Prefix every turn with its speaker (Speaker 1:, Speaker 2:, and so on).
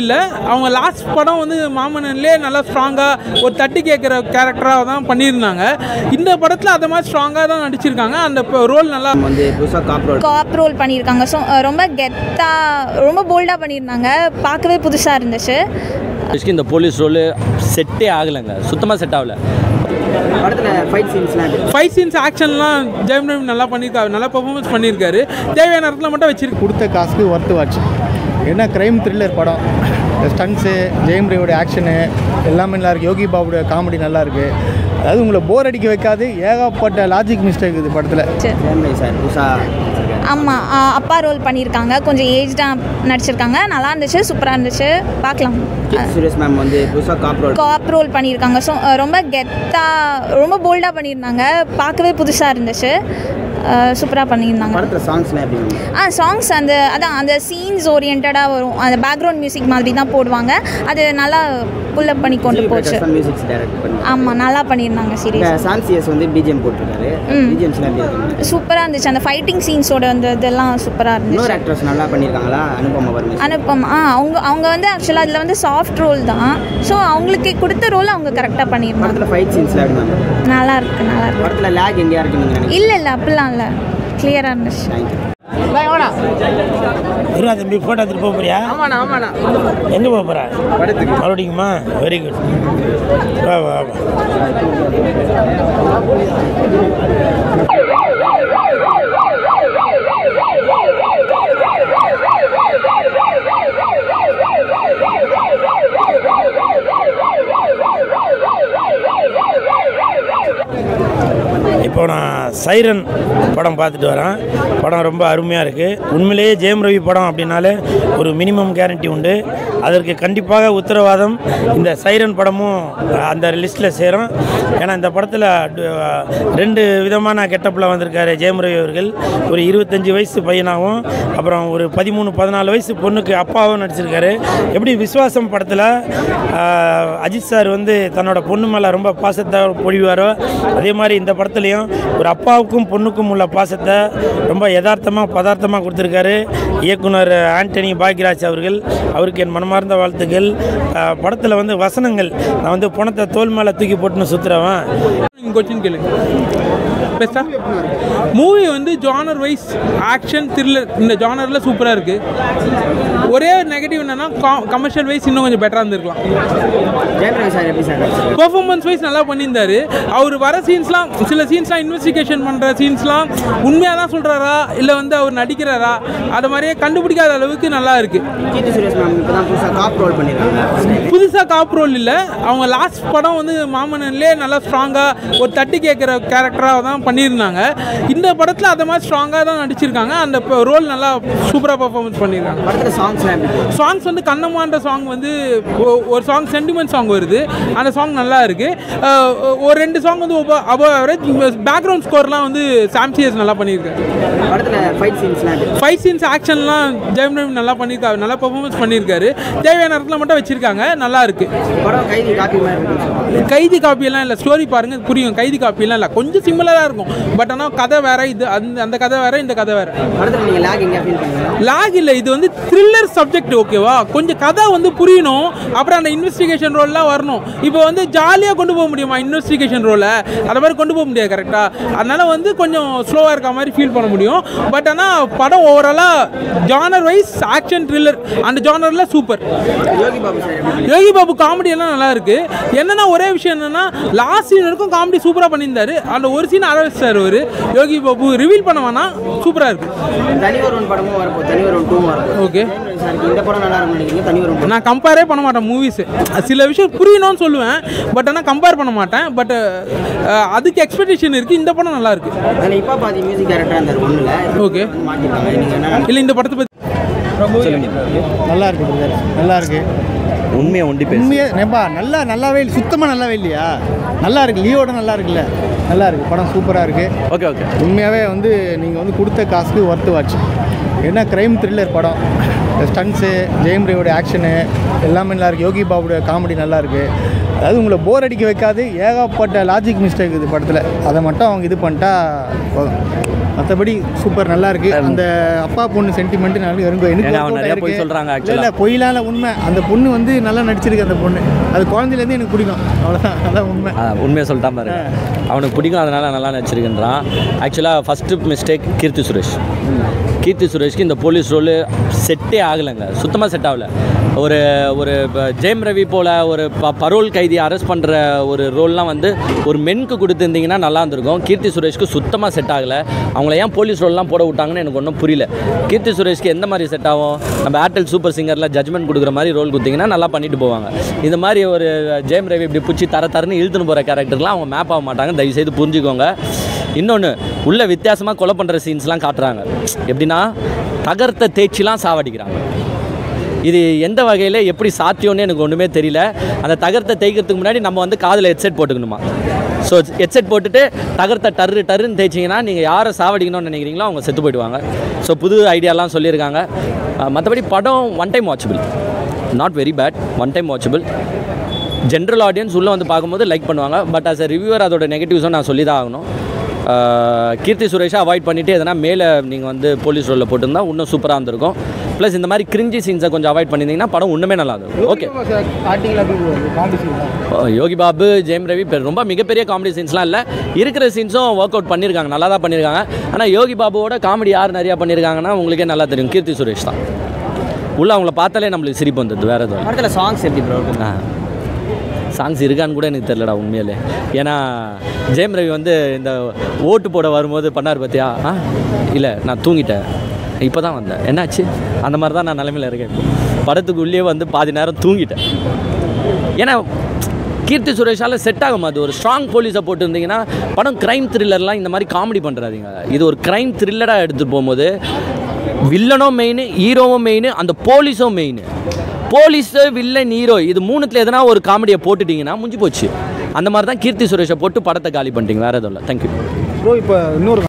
Speaker 1: இல்லை அவங்க லாஸ்ட் படம் வந்து மாமன்னன்லேயே நல்லா ஸ்ட்ராங்காக ஒரு தட்டி கேட்குற கேரக்டராக தான் பண்ணியிருந்தாங்க. இந்த படத்தில் அதை மாதிரி ஸ்ட்ராங்காக தான் நடிச்சிருக்காங்க. அந்த ரோல் நல்லா
Speaker 2: வந்து புதுசாக காப்ரோல்
Speaker 3: காப் ரோல் பண்ணியிருக்காங்க. ஸோ ரொம்ப கெத்தாக ரொம்ப போல்டாக பண்ணியிருந்தாங்க. பார்க்கவே புதுசாக இருந்துச்சு.
Speaker 4: இந்த போலீஸ் ரோலு செட்டே ஆகலைங்க. சுத்தமாக செட் ஆகல.
Speaker 2: படத்தில் ஃபைட்
Speaker 1: சீன்ஸ் ஆக்ஷன்லாம் ஜெயம் நல்லா பண்ணியிருக்காரு நல்லா பெர்ஃபார்மன்ஸ் பண்ணியிருக்காரு. தேவையான இடத்துல மட்டும் வச்சிருக்கு.
Speaker 5: கொடுத்த காசுக்கு ஒர்த்து வாட்ச் என்ன க்ரைம் த்ரில்லர் படம்? ஸ்டன்ஸு ஜெயம் ரவியோட ஆக்ஷனு எல்லாமே நல்லா இருக்குது யோகி பாபுடைய காமெடி நல்லா இருக்குது அதாவது உங்களை போர் அடிக்க வைக்காது. ஏகப்பட்ட லாஜிக் மிஸ்டேக் இது படத்தில்.
Speaker 2: சார். நடிச்சிருக்காரு
Speaker 3: ஆமாம் அப்பா ரோல் பண்ணியிருக்காங்க. கொஞ்சம் ஏஜ்டாக நடிச்சிருக்காங்க. நல்லா இருந்துச்சு சூப்பராக இருந்துச்சு. பார்க்கலாம்.
Speaker 2: சுரேஷ் மேம் வந்து புதுசாக
Speaker 3: காப் ரோல் பண்ணியிருக்காங்க. ஸோ ரொம்ப கெத்தாக ரொம்ப போல்டாக பண்ணியிருந்தாங்க. பார்க்கவே புதுசாக இருந்துச்சு. சூப்பராக பண்ணியிருந்தாங்க. ஆ சாங்ஸ் அந்த அதான் அந்த சீன்ஸ் ஓரியன்டாக வரும். அந்த பேக்ரவுண்ட் மியூசிக் மாதிரி தான் போடுவாங்க. அது நல்லா புல்லப் பண்ணி கொண்டு போச்சு. ஆமாம் நல்லா பண்ணியிருந்தாங்க சீரியஸ்
Speaker 2: சான்சியஸ் வந்து பிஜிஎம் போட்டிருக்காரு.
Speaker 3: சூப்பராக இருந்துச்சு. அந்த ஃபைட்டிங் சீன்ஸோட அந்த இதெல்லாம் சூப்பராக இருந்துச்சு.
Speaker 2: ஆக்ட்ரஸ் நல்லா பண்ணியிருக்காங்களா? அனுபமா
Speaker 3: அனுப்பம் ஆ அவங்க அவங்க வந்து ஆக்சுவலாக அதில் வந்து சாஃப்ட் ரோல் தான். ஸோ அவங்களுக்கு கொடுத்த ரோல் அவங்க கரெக்டாக பண்ணியிருந்தாங்க. நல்லா இருக்கு நல்லா இருக்கு. இல்லை இல்லை அப்படிலாம் இல்லை கிளியராக இருந்துச்சு.
Speaker 6: இருவா தம்பி ஃபோட்டோ எடுத்துட்டு போக போறியா?
Speaker 1: ஆமாண்ணா ஆமாண்ணா.
Speaker 6: எங்கே போக போற?
Speaker 2: படத்துக்கு.
Speaker 6: மறுபடியுமா வெரி குட் வா வா வா இப்போ நான் சைரன் படம் பார்த்துட்டு வரேன். படம் ரொம்ப அருமையாக இருக்குது உண்மையிலேயே ஜெயம் ரவி படம் அப்படின்னாலே ஒரு மினிமம் கேரண்டி உண்டு. அதற்கு கண்டிப்பாக உத்தரவாதம். இந்த சைரன் படமும் அந்த லிஸ்ட்டில் சேரும். ஏன்னா இந்த படத்தில் ரெண்டு விதமான கெட்டப்பில் வந்திருக்காரு ஜெயமுறை அவர்கள். ஒரு இருபத்தஞ்சி வயசு பையனாகவும் அப்புறம் ஒரு பதிமூணு பதினாலு வயசு பொண்ணுக்கு அப்பாவும் நடிச்சிருக்காரு. எப்படி விஸ்வாசம் படத்தில் அஜித் சார் வந்து தன்னோட பொண்ணு மேலே ரொம்ப பாசத்தை பொழிவாரோ அதே மாதிரி இந்த படத்துலையும் ஒரு அப்பாவுக்கும் பொண்ணுக்கும் உள்ள பாசத்தை ரொம்ப யதார்த்தமாக பதார்த்தமாக கொடுத்துருக்காரு. இயக்குனர் ஆண்டனி பாக்யராஜ் அவர்கள் அவருக்கு என் மனமார்ந்த வாழ்த்துக்கள். படத்தில் வந்து வசனங்கள். நான் வந்து பணத்தை தோல் மேலே தூக்கி போட்டுன்னு சுற்றுறவன்
Speaker 1: நீங்கள் கொஸ்டின் கேளுங்க. பெஸ்ட்டா மூவி வந்து ஜானர் வைஸ் ஆக்ஷன் த்ரில்லர் இந்த ஜானரில் சூப்பராக இருக்குது ஒரே நெகட்டிவ் என்னன்னா கமர்ஷியல் வைஸ் இன்னும் கொஞ்சம் பெட்டராக இருந்திருக்கலாம். பெர்ஃபார்மன்ஸ் வைஸ் நல்லா பண்ணியிருந்தாரு. அவர் வர சீன்ஸ்லாம் சில சீன்ஸ்லாம் இன்வெஸ்டிகேஷன் பண்ணுற சீன்ஸ்லாம் உண்மையாக தான் சொல்கிறாரா இல்லை வந்து அவர் நடிக்கிறாரா? அதை மாதிரியே கண்டுபிடிக்காத அளவுக்கு நல்லா இருக்குது
Speaker 2: புதுசாக காப் ரோல் பண்ணியிருக்காங்க
Speaker 1: புதுசாக காப் ரோல் இல்லை. அவங்க லாஸ்ட் படம் வந்து மாமன்னன்லேயே நல்லா ஸ்ட்ராங்காக ஒரு தட்டி கேட்குற கேரக்டராக தான் பண்ணியிருந்தாங்க. இந்த படத்தில் அதை மாதிரி ஸ்ட்ராங்காக தான் நடிச்சிருக்காங்க. அந்த ரோல் நல்லா சூப்பராக பர்ஃபார்மன்ஸ் பண்ணியிருக்காங்க.
Speaker 2: படத்தில் இருக்கு?
Speaker 1: சாங்ஸ் வந்து கண்ணம்மான்ற சாங் வந்து ஒரு சாங் சென்டிமெண்ட் சாங் வருது. அந்த சாங் நல்லா இருக்கு. அஹ் ஒரு ரெண்டு சாங் வந்து அபவ் ஆவரேஜ் பேக்ரவுண்ட் ஸ்கோர்லாம் வந்து சாம்சியஸ் நல்லா பண்ணியிருக்காரு.
Speaker 2: ஃபைட்
Speaker 1: சீன்ஸ் ஆக்ஷன்லாம் ஜெயம் ரவி நல்லா பண்ணியிருக்காரு நல்லா பெர்ஃபார்மன்ஸ் பண்ணியிருக்காரு. தேவையான இடத்துல மட்டும் வச்சிருக்காங்க. நல்லா இருக்கு.
Speaker 2: படம் கைதி காப்பி
Speaker 1: கைதி காப்பியெல்லாம் இல்லை ஸ்டோரி பாருங்க புரியும். கைதி காப்பியெல்லாம் இல்லை. கொஞ்சம் சிமிலராக இருக்கும். பட் ஆனால் கதை வேற இது அந்த அந்த கதை வேற இந்த கதை வேற.
Speaker 2: லேக்
Speaker 1: இல்லை இது வந்து த்ரில்லர் சப்ஜெக்ட் ஓகேவா கொஞ்சம் கதை வந்து புரியணும். அப்புறம் அந்த இன்வெஸ்டிகேஷன் ரோல்லாம் வரணும். இப்போ வந்து ஜாலியாக கொண்டு போக முடியுமா இன்வெஸ்டிகேஷன் ரோலை அந்த மாதிரி கொண்டு போக முடியாது கரெக்டாக அதனால வந்து கொஞ்சம் ஸ்லோவாக இருக்க மாதிரி ஃபீல் பண்ண முடியும். பட் ஆனால் படம் ஓவராலாக ஜானர் வைஸ் ஆக்ஷன் த்ரில்லர் அந்த ஜானரில் சூப்பர்
Speaker 2: யோகி பாபு
Speaker 1: காமெடி எல்லாம் நல்லா இருக்கு. என்னன்னா ஒரே விஷயம் என்னன்னா லாஸ்ட் சீன் வரைக்கும் காமெடி சூப்பரா பண்ணியிருந்தாரு. அந்த ஒரு சீன் ஆரம்பிச்சார் அவரு யோகி பாபு ரிவீல் பண்ண வேணாம். சூப்பரா இருக்கு.
Speaker 2: தனி ஒருவன் படமும் வரப்போ தனி ஒருவன் டூ
Speaker 1: ஓகே
Speaker 2: சார் இந்த படம் நல்லா இருக்கும் தனி ஒருவன்
Speaker 1: நான் கம்பேரே பண்ண மாட்டேன் மூவிஸ் சில விஷயம் புரியணும்னு சொல்லுவேன் பட் ஆனால் கம்பேர் பண்ண மாட்டேன். பட் அதுக்கு எக்ஸ்பெக்டேஷன் இருக்கு. இந்த படம் நல்லா இருக்கு.
Speaker 2: அதில் இப்போ பாதி மியூசிக் டேரக்டர் அந்த ஒன்றில் என்ன
Speaker 1: இல்லை இந்த படத்தை பத்தி
Speaker 5: நல்லா இருக்கு. நல்லா இருக்கு.
Speaker 4: உண்மையை ஒண்டி
Speaker 5: உண்மையே நல்லா நல்லாவே இல்லை. சுத்தமாக நல்லாவே இல்லையா? நல்லா இருக்கு. லியோட நல்லா இருக்குல்ல. நல்லா இருக்கு படம் சூப்பராக இருக்கு.
Speaker 4: Okay okay.
Speaker 5: உண்மையாகவே வந்து நீங்கள் வந்து கொடுத்த காசுக்கு ஒர்த்து வாட்ச் என்ன க்ரைம் த்ரில்லர் படம். ஸ்டன்ஸு ஜெயம் ரவியோட ஆக்ஷனு எல்லாமே நல்லா இருக்கு. யோகி பாபுடைய காமெடி நல்லா இருக்கு. அதாவது உங்களை போர் அடிக்க வைக்காது ஏகப்பட்ட லாஜிக் மிஸ்டேக் இது படத்தில். அதை மட்டும் அவங்க இது பண்ணிட்டா போதும். மற்றபடி சூப்பர் நல்லா இருக்கு. அந்த அப்பா பொண்ணு சென்டிமெண்ட் நல்லா இருக்கும் எனக்கு
Speaker 4: நிறைய. பொய் சொல்றாங்க
Speaker 5: இல்ல, இல்ல, உண்மை. அந்த பொண்ணு வந்து நல்லா நடிச்சிருக்கு அந்த பொண்ணு. அது குழந்தையிலேருந்து எனக்கு பிடிக்கும். அவ்வளோதான் அதான் உண்மை.
Speaker 4: உண்மையை சொல்லிட்டான் பாரு அவனுக்கு பிடிக்கும் அதனால நல்லா நடிச்சிருக்கின்றான். ஆக்சுவலாக ஃபஸ்ட்டு மிஸ்டேக் கீர்த்தி சுரேஷ். கீர்த்தி சுரேஷ்க்கு இந்த போலீஸ் ரோலு செட்டே ஆகலைங்க. சுத்தமாக செட் ஆகல. ஒரு ஒரு ப- ஜெயம் ரவி போல் ஒரு ப பரோல் கைதி அரெஸ்ட் பண்ணுற ஒரு ரோல்லாம் வந்து ஒரு மென்க்கு கொடுத்துருந்தீங்கன்னா நல்லா இருந்திருக்கும். கீர்த்தி சுரேஷ்க்கு சுத்தமாக செட் ஆகலை. அவங்கள ஏன் போலீஸ் ரோல்லாம் போட விட்டாங்கன்னு எனக்கு ஒன்றும் புரியல. கீர்த்தி சுரேஷ்க்கு எந்த மாதிரி செட் ஆகும்? நம்ம ஏர்டெல் சூப்பர் சிங்கரில் ஜட்மெண்ட் கொடுக்குற மாதிரி ரோல் கொடுத்தீங்கன்னா நல்லா பண்ணிட்டு போவாங்க. இந்த மாதிரி ஒரு ஜெயம் ரவி இப்படி பிடிச்சி தர தரன்னு இழுத்துன்னு போகிற கேரக்டர்லாம் அவங்க மேப் ஆக மாட்டாங்க. தயவுசெய்து புரிஞ்சுக்கோங்க. இன்னொன்று உள்ள வித்தியாசமாக கொலை பண்ணுற சீன்ஸ்லாம் காட்டுறாங்க. எப்படின்னா தகர்த்த தேய்ச்சிலாம் சாவடிக்கிறாங்க. இது எந்த வகையில் எப்படி சாத்தியம்னு எனக்கு ஒன்றுமே தெரியல. அந்த தகரத்தை தேய்க்கிறதுக்கு முன்னாடி நம்ம வந்து காதில் ஹெட்செட் போட்டுக்கணுமா? ஸோ ஹெட்செட் போட்டுட்டு தகரத்தை டர்ரு டர்ருன்னு தேய்ச்சிங்கன்னா நீங்கள் யாரை சாவடிக்கணும்னு நினைக்கிறீங்களோ அவங்க செத்து போயிடுவாங்க. ஸோ புது ஐடியாலாம் சொல்லியிருக்காங்க. மற்றபடி படம் one time watchable not very bad one time watchable general audience உள்ளே வந்து பார்க்கும்போது லைக் பண்ணுவாங்க. பட் அஸ் எ ரிவ்யூவர் அதோட நெகட்டிவ்ஸும் நான் சொல்லி தான் ஆகணும். கீர்த்தி சுரேஷை அவாய்ட் பண்ணிவிட்டு எதனா மேலே நீங்கள் வந்து போலீஸ் ரோலில் போட்டிருந்தா இன்னும் சூப்பராக இருந்திருக்கும். ப்ளஸ் இந்த மாதிரி கிரிஞ்சி சீன்ஸை கொஞ்சம் அவாய்ட் பண்ணியிருந்தீங்கன்னா படம் இன்னுமே நல்லா இருக்கும் ஓகே யோகி பாபு ஜெயம் ரவி ரொம்ப மிகப்பெரிய காமெடி சீன்ஸ்லாம் இல்லை. இருக்கிற சீன்ஸும் ஒர்க் அவுட் பண்ணியிருக்காங்க நல்லா தான் பண்ணியிருக்காங்க. ஆனால் யோகி பாபுவோட காமெடி யார் நிறையா பண்ணியிருக்காங்கன்னா உங்களுக்கே நல்லா தெரியும். கீர்த்தி சுரேஷ் தான். உள்ள அவங்கள பார்த்தாலே நம்மளுக்கு சிரிப்பு வந்தது வேறு எதுவும்
Speaker 2: படத்தில் சாங்ஸ் எப்படி ப்ரோ
Speaker 4: சான்ஸ் சாங்ஸ் இருக்கான்னு கூட எனக்கு தெரிலடா உண்மையிலே. ஏன்னா ஜெயம் ரவி வந்து இந்த ஓட்டு போட வரும்போது பண்ணார் பார்த்தியா ஆ இல்லை நான் தூங்கிட்டேன். இப்போ தான் வந்தேன். என்னாச்சு? அந்த மாதிரி தான் நான் நிலமையில இருக்கேன். படத்துக்கு உள்ளே வந்து பாதி நேரம் தூங்கிட்டேன். ஏன்னா கீர்த்தி சுரேஷால் செட் ஆகும் அது ஒரு ஸ்ட்ராங் போலீஸை போட்டுருந்தீங்கன்னா படம் க்ரைம் த்ரில்லர்லாம் இந்த மாதிரி காமெடி பண்ணுறாதீங்க இது ஒரு க்ரைம் த்ரில்லராக எடுத்துகிட்டு போகும்போது வில்லனும் மெயின் ஹீரோவும் மெயின் அந்த போலீஸும் மெயின் போலீஸு வில்லன் ஹீரோ இது மூணுத்தில் எதனா ஒரு காமெடியை போட்டுட்டீங்கன்னா முடிஞ்சு போச்சு. அந்த மாதிரி தான் கீர்த்தி சுரேஷை போட்டு படத்தை காலி பண்ணிட்டீங்க. வேறு எதுவும் இல்லை. தேங்க்யூ
Speaker 5: ப்ரோ இப்போ இன்னொரு